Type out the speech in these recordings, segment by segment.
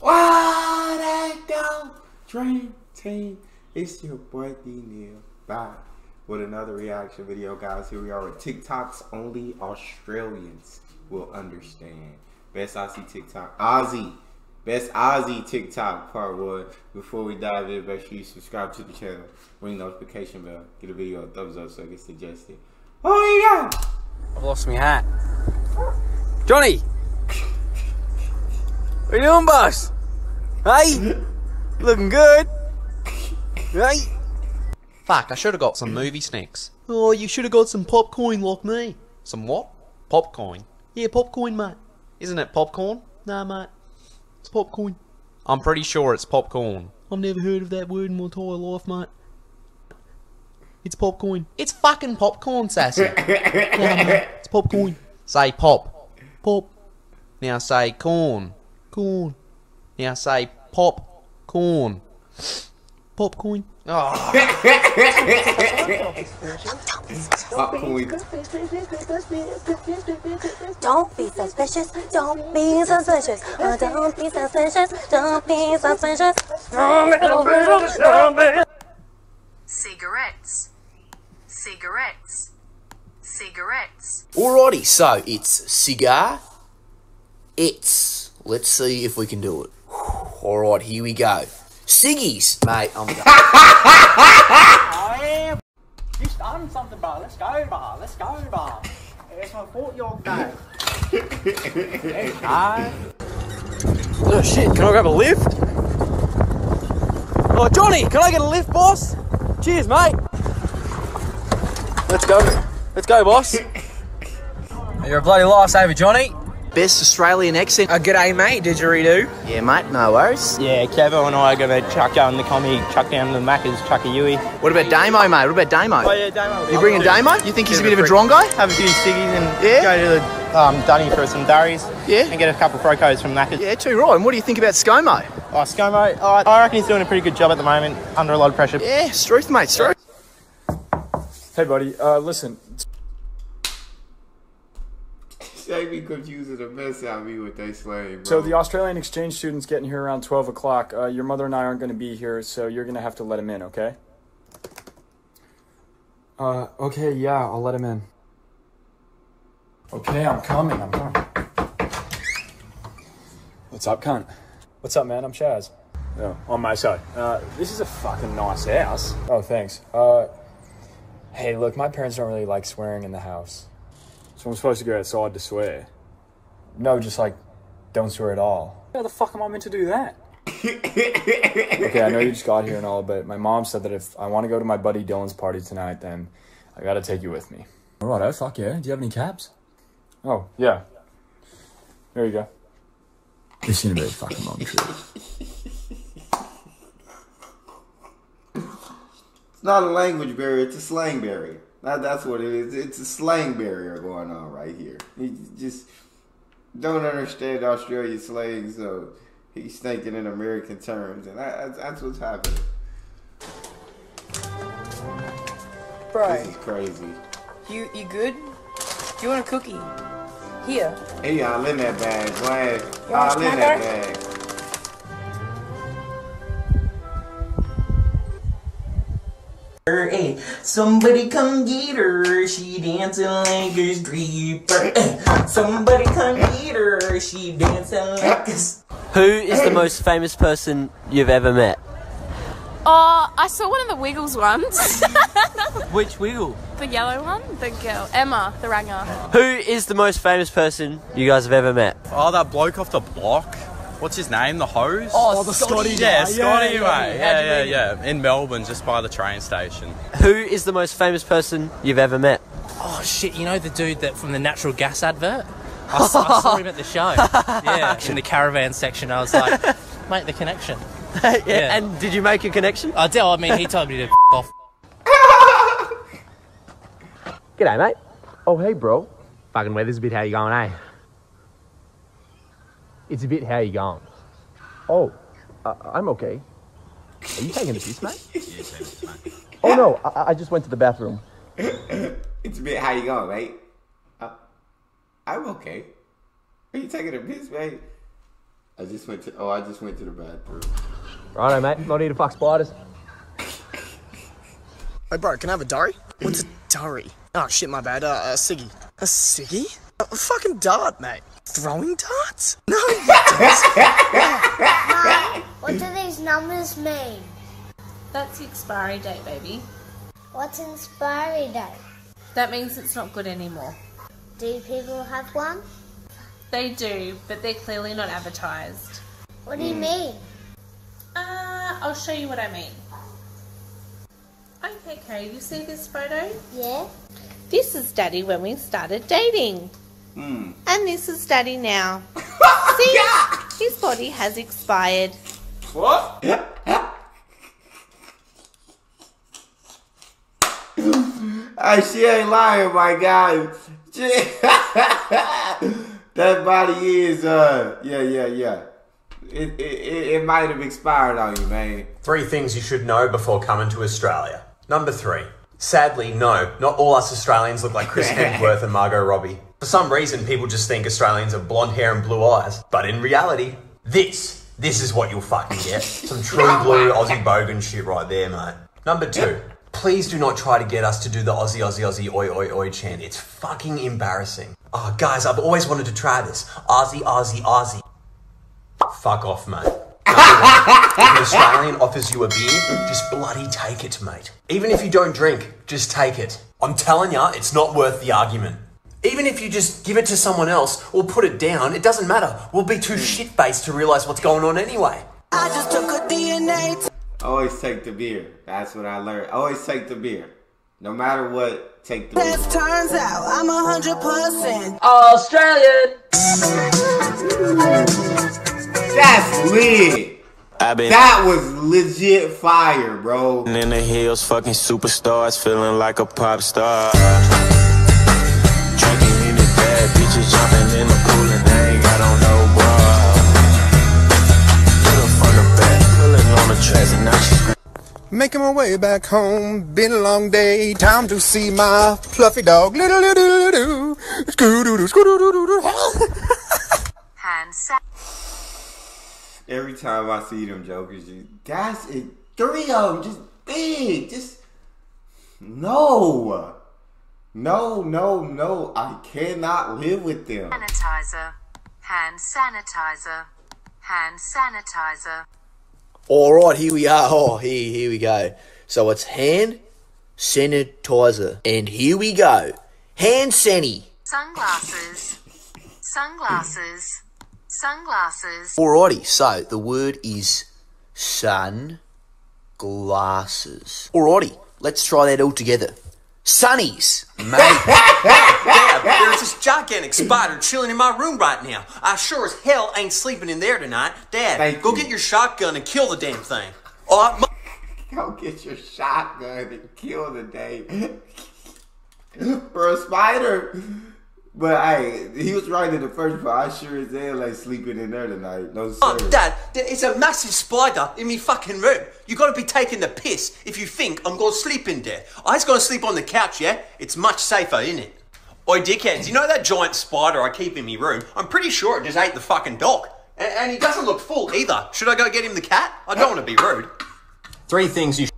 What a dope dream team. It's your boy D Neal back with another reaction video, guys. Here we are with TikToks only Australians will understand. Best Aussie TikTok. Aussie. Best Aussie TikTok part one. Before we dive in, make sure you subscribe to the channel. Ring the notification bell. Get a video a thumbs up so it gets suggested. Oh yeah! I've lost my hat. Johnny! What you doing, boss? Hey? Looking good? Hey? Fuck, I should have got some movie snacks. Oh, you should have got some popcorn like me. Some what? Popcorn? Yeah, popcorn, mate. Isn't it popcorn? Nah, mate. It's popcorn. I'm pretty sure it's popcorn. I've never heard of that word in my entire life, mate. It's popcorn. It's fucking popcorn, Sassy. nah, mate. It's popcorn. Say pop. Pop. Now say corn. Corn. Now say pop. Corn. Popcorn. Oh. Popcorn. Ah. Don't be suspicious. Don't be suspicious. Oh, don't be suspicious. Don't be suspicious. cigarettes, cigarettes, cigarettes. Alrighty, so it's cigar. It's. Let's see if we can do it. Alright, here we go. Ciggies, mate. Oh I'm done. You starting something, bro. Let's go, bro. Let's go, bro. It's my 40 year old day. Oh shit, can I grab a lift? Oh, Johnny, can I get a lift, boss? Cheers, mate. Let's go. Let's go, boss. You're a bloody lifesaver, Johnny. Best Australian accent. Uh, g'day, mate. Didgeridoo. Yeah, mate, no worries. Yeah, Kevo and I are going to chuck down the commie, chuck down the Maccas, chuck a U-ey. What about Damo, mate? What about Damo? Oh, yeah, Damo. You bringing Damo? You think he's a bit of a drongo? Have a few ciggies and Yeah? go to the um, Dunny for some durries. Yeah? And get a couple of frocos from Maccas. Yeah, too right. And what do you think about ScoMo? Oh, ScoMo, oh, I reckon he's doing a pretty good job at the moment, under a lot of pressure. Yeah, Struth, mate, Struth. Hey, buddy. Uh, listen. They be confusing the mess out of me with they slang, bro. So the Australian exchange student's getting here around twelve o'clock. Uh, your mother and I aren't going to be here, so you're going to have to let him in, okay? Uh, okay, yeah, I'll let him in. Okay, I'm coming. I'm coming. What's up, cunt? What's up, man? I'm Shaz. Oh, on my side. Uh, this is a fucking nice house. Oh, thanks. Uh, hey, look, my parents don't really like swearing in the house. So I'm supposed to go outside to swear? No, just like, don't swear at all. How the fuck am I meant to do that? okay, I know you just got here and all, but my mom said that if I want to go to my buddy Dylan's party tonight, then I gotta take you with me. Alright, oh, fuck yeah. Do you have any cabs? Oh, yeah. There you go. This is gonna be a fucking long trip. It's not a language barrier, it's a slang barrier. That, that's what it is. It's a slang barrier going on right here. He just don't understand Australian slang, so he's thinking in American terms, and that, that's, that's what's happening. Bro, This is crazy. you you good? You want a cookie? Here. Hey, y'all in that bag, boy. You want All in that bag. Somebody come get her. She dancing like a stripper. Eh, somebody come get her. She dancing like a. Who is the most famous person you've ever met? Oh, I saw one of the Wiggles ones. Which wiggle? the yellow one, the girl, Emma, the ranger. Who is the most famous person you guys have ever met? Oh, that bloke off the block. What's his name? The hose? Oh, the Scotty Yeah, guy. Scotty, Yeah, mate. yeah. Yeah, yeah, yeah. In Melbourne, just by the train station. Who is the most famous person you've ever met? Oh shit! You know the dude that from the natural gas advert? I saw him at the show. Yeah, in the caravan section. I was like, make the connection. yeah, Yeah. And did you make a connection? I did. I mean, he told me to f- off. G'day, mate. Oh, hey, bro. Fucking weather's a bit how you going, eh? It's a bit how you going. Oh, uh, I'm okay. Are you taking a piss, mate? Oh, no, I, I just went to the bathroom. it's a bit how you going, mate? Uh, I'm okay. Are you taking a piss, mate? I just went to. Oh, I just went to the bathroom. Righto, mate. Not here to fuck spiders. Hey, bro, can I have a durry? What's a durry? Oh, shit, my bad. Uh, a ciggy. A ciggy? A fucking dart, mate. Throwing darts? No, you Mum, what do these numbers mean? That's the expiry date, baby. What's expiry date? That means it's not good anymore. Do people have one? They do, but they're clearly not advertised. What do you mean? Uh, I'll show you what I mean. Okay, Carrie, you see this photo? Yeah. This is Daddy when we started dating. Hmm. And this is Daddy now. see? His body has expired. What? I she ain't lying, my guy. She- that body is, uh, yeah, yeah, yeah. It, it, it, it might have expired on you, man. Three things you should know before coming to Australia. Number three. Sadly, no, not all us Australians look like Chris Hemsworth and Margot Robbie. For some reason, people just think Australians have blonde hair and blue eyes. But in reality, this, this is what you'll fucking get. Some true blue Aussie bogan shit right there, mate. Number two. Please do not try to get us to do the Aussie, Aussie, Aussie, oi, oi, oi chant. It's fucking embarrassing. Oh, guys, I've always wanted to try this. Aussie, Aussie, Aussie. Fuck off, mate. if an Australian offers you a beer, just bloody take it, mate. Even if you don't drink, just take it. I'm telling ya, it's not worth the argument. Even if you just give it to someone else or put it down, it doesn't matter. We'll be too hmm. shit faced to realise what's going on anyway. I just took a DNA Always take the beer. That's what I learned. Always take the beer. No matter what, take the beer. test. Turns out I'm a hundred percent Australian. That's lit. That was legit fire, bro. in the hills, fucking superstars, feeling like a pop star. Drinking in the bad bitches, jumping in the pool, and they ain't got on no bra. Put her from the back, pulling on the tracks, and now she's Making my way back home, been a long day. Time to see my fluffy dog. Little, little, little, scoo-doo-doo, scoo-doo-doo-doo-doo. Every time I see them jokers, you guys, it, three of them, just big, just no, no, no, no. I cannot live with them. sanitizer. Hand sanitizer. Hand sanitizer. All right, here we are. Oh, here, here we go. So it's hand sanitizer, and here we go. Hand sanny. Sunglasses. Sunglasses. Sunglasses. Alrighty, so the word is sun glasses. Alrighty, let's try that all together. Sunnies, mate. Dad, there's this gigantic spider chilling in my room right now. I sure as hell ain't sleeping in there tonight. Dad, go get your shotgun and kill the damn thing. All right, Go get your shotgun and kill the day. For a spider. But hey, he was right in the first part. I sure as hell ain't sleeping in there tonight. No sir. Oh, Dad, there is a massive spider in me fucking room. You gotta be taking the piss if you think I'm gonna sleep in there. I was gonna sleep on the couch, yeah? It's much safer, isn't it? Oi, dickheads, you know that giant spider I keep in me room? I'm pretty sure it just ate the fucking dog. And, and he doesn't look full either. Should I go get him the cat? I don't want to be rude. Three things you Should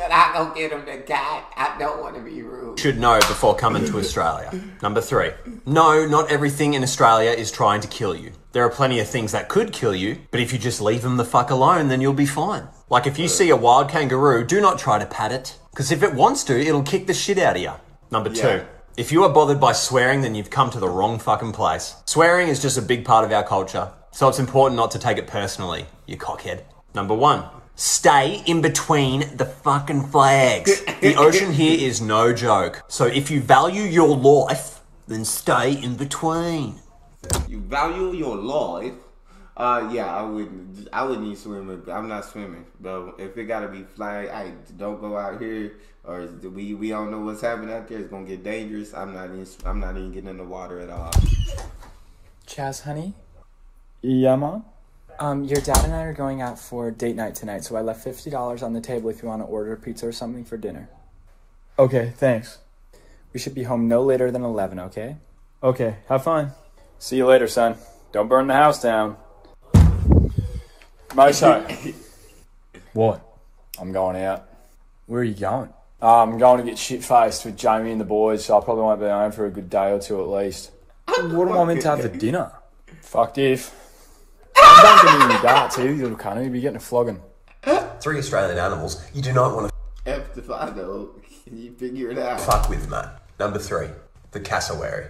I go get him the cat? I don't want to be rude. should know before coming to Australia. Number three. No, not everything in Australia is trying to kill you. There are plenty of things that could kill you, but if you just leave them the fuck alone, then you'll be fine. Like if you see a wild kangaroo, do not try to pat it, because if it wants to, it'll kick the shit out of you. Number two. Yeah. If you are bothered by swearing, then you've come to the wrong fucking place. Swearing is just a big part of our culture, so it's important not to take it personally, you cockhead. Number one. Stay in between the fucking flags. The ocean here is no joke. So if you value your life, then stay in between. You value your life. Uh, yeah, I wouldn't. I wouldn't even swim. I'm not swimming, but if it gotta be flying, I don't go out here, or we we don't know what's happening out there. It's gonna get dangerous. I'm not even. I'm not even getting in the water at all. Chaz, honey? Yeah, mom? Um, your dad and I are going out for date night tonight, so I left $50 on the table if you want to order pizza or something for dinner. Okay, thanks. We should be home no later than 11, okay? Okay, have fun. See you later, son. Don't burn the house down. Moso. what? I'm going out. Where are you going? Uh, I'm going to get shit faced with Jamie and the boys, so I probably won't be home for a good day or two at least. what am I meant to have for dinner? Fucked if. I'm done getting any darts, either, you little cunt. You'll be getting a flogging. Three Australian animals you do not want to F the Fido. Can you figure it out? fuck with, mate. Number three, the cassowary.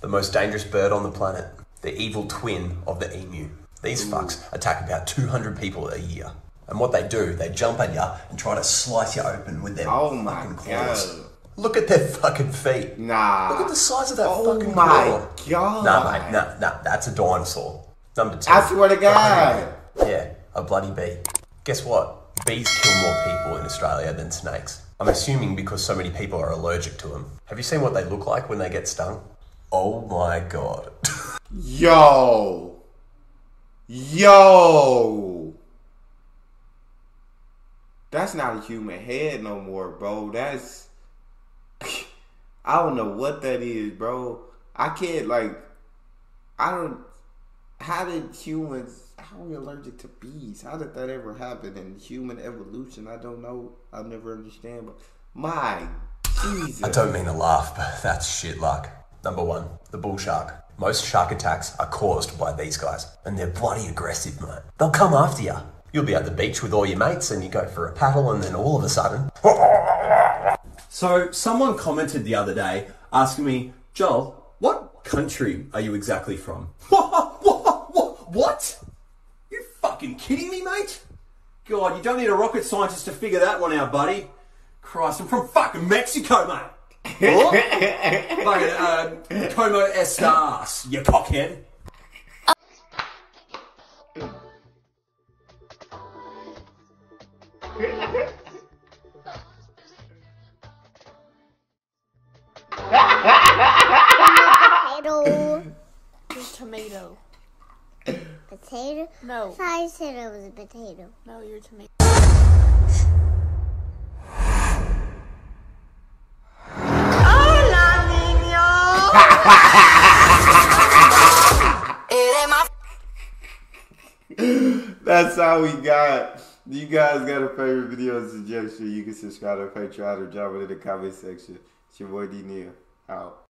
The most dangerous bird on the planet. The evil twin of the emu. These fucks attack about 200 people a year. And what they do, they jump at you and try to slice you open with their Oh my fucking claws. God. Look at their fucking feet. Nah. Look at the size of that Oh fucking my claw. God. Nah, mate, nah, nah, that's a dinosaur. Number two. I swear to God. Yeah, a bloody bee. Guess what? Bees kill more people in Australia than snakes. I'm assuming because so many people are allergic to them. Have you seen what they look like when they get stung? Oh my god. Yo. Yo. That's not a human head no more, bro. That's I don't know what that is, bro. I can't like I don't how did humans how are we allergic to bees? How did that ever happen in human evolution? I don't know. I'll never understand, but my Jesus. I don't mean to laugh, but that's shit luck. Number one, the bull shark. Most shark attacks are caused by these guys, and they're bloody aggressive, mate. They'll come after you. You'll be at the beach with all your mates, and you go for a paddle, and then all of a sudden, So, someone commented the other day asking me, Joel, what country are you exactly from? What? You fucking kidding me, mate? God, you don't need a rocket scientist to figure that one out, buddy. Christ, I'm from fucking Mexico, mate. What? fucking, uh, Como estas, you cockhead. Potato. You're tomato. Potato? No. I said it was a potato. No, you're a tomato. That's all we got. You guys got a favorite video suggestion? You can subscribe to Patreon or drop it in the comment section. It's your boy D Neal. Out.